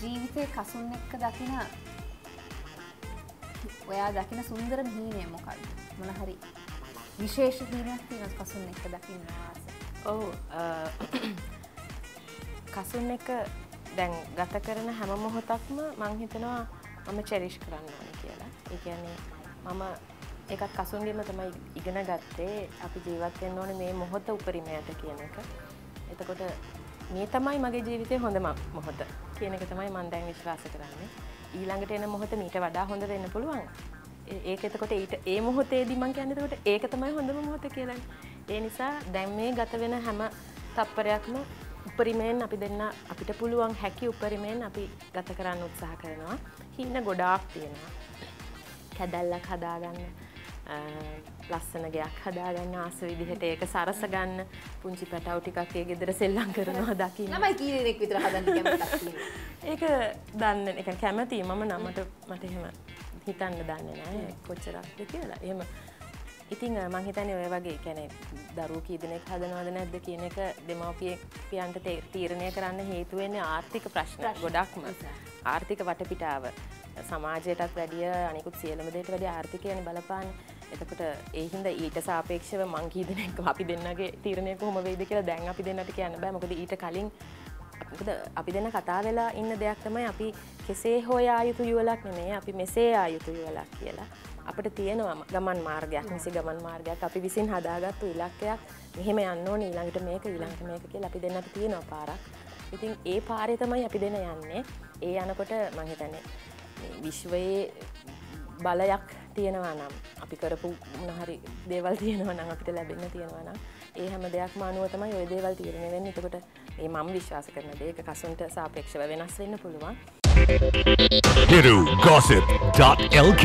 ජීවිතය කසුන් එක්ක දකින ඔයා දකින සුන්දර හීනය මොකක්ද? මොන හරි විශේෂ හීනයක් තියෙන කසුන් එක්ක දකින්න ආස? ඔවු කසුන් එක දැන් ගත කරන හැම මොහොතක්ම මං හිතනවා මම චෙරිෂ් කරන්න ඕන කියලා. ඒ කියන්නේ මම එකත් කසුන්ගේම තමයි ඉගෙන ගත්තේ. අපි ජීවත්වයෙන් ඕන මේ මොහොත උපරිමයට කියන එක. එතකොට මේ තමයි මගේ ජීවිතය හොඳම මොහොත. කියන එක තමයි මන් දැන් විශ්වාස කරන්නේ. ඊළඟට එන මොහොත මීට වඩා හොඳ වෙන්න පුළුවන්. ඒක එතකොට ඊට ඒ මොහොතේදී මං කියන්නතකොට ඒක තමයි හොඳම මොහොත කියලා. ඒ නිසා දැන් මේ ගත වෙන හැම තප්පරයක්ම උපරිමයෙන් අපි දෙන්න අපිට පුළුවන් හැකි උපරිමයෙන් අපි ගත කරන්න උත්සාහ කරනවා. හින්න ගොඩාක් තියෙනවා. කැදැල්ලක් හදාගන්න. ලස්සන ගයක් හදාගන්න ආස විදිහට ඒක සරස ගන්න. පුංචි පැටව් ටිකක් ඒ ගෙදර සෙල්ලම් කරනවා දකින්න. ළමයි කී දෙනෙක් විතර හදන්න කැමතික් තියෙනවා. ඒක දන්න එක කැමති මම නමට මට එහෙම හිතන්න දන්න නෑ කොච්චරක්ද කියලා. එහෙම. ඉතිං මංහිතන ඔය වගේ කැනෙ දරු කීදනෙක් හදනවද නැද්ද කියන එක දෙමවපිය පියන්ට තීරණය කරන්න හේතුවෙන්නේ ආර්ථික ප්‍රශ්න ගොඩක්ම. ආර්ථික වටපිටාව සමාජයටත් වැඩිය අනිකුත් සියලමදයට වැඩි ආර්ථිකයන බලපාන්න එතකොට ඒහින්ද ඊට සාපේක්ෂව මංකීදනෙක් අපි දෙන්නගේ තීරණය කොහොම වේද කියලා දැන් අපි දෙන්නට කියන්න බෑ. මොකද ඊට කලින් අපි දෙන්න කතා වෙලා ඉන්න දෙයක් තමයි අපි කෙසේ හෝයා යුතු යුවලක් නෙමේ අපි මෙසේ ආයුතු යුවලක් කියලා අපට තියෙනවා ගමන් මාර්ගයක් නිසි ගමන් මාර්ගයක්. අපි විසින් හදාගත්තු ඉලක්කයක් මෙහෙම යන්න ඕන ඊළඟට මේක ඊළඟට මේක කියලා අපි දෙන්නට තියෙනවා පාරක්. ඉතින් ඒ පාරය තමයි අපි දෙන යන්නේ. ඒ යනකොට මහිතන්නේ විශ්වයේ බලයක් තියෙනවා නම් අපි කරපු මොනහරි දේවල් තියෙනවා නම් අපිට ලැබෙන්න තියෙනවා නම් ඒ හැම දෙයක් මානුව තමයි ඔය දේවල් තීරණය වෙන්නේ. එතකොට මේ මම විශ්වාස කරන දේ ඒක කසුන්ට සාපේක්ෂව වෙනස් වෙන්න පුළුවන්. hirugossip.lk